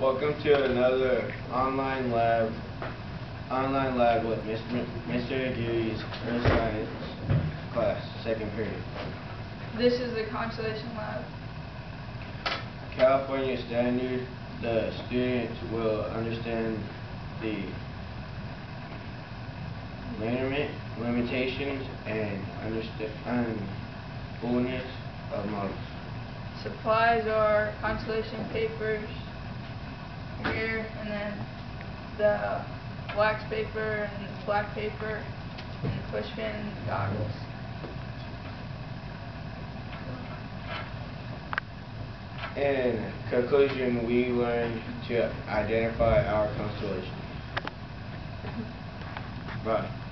Welcome to another online lab, online lab with Mr. Mr. Aguirre's Earth Science class, second period. This is the Constellation Lab. California standard, the students will understand the limit, limitations and understand fullness of models. Supplies are constellation papers and the wax paper and black paper and the pushpin goggles. In conclusion, we learned to identify our constellation. Bye.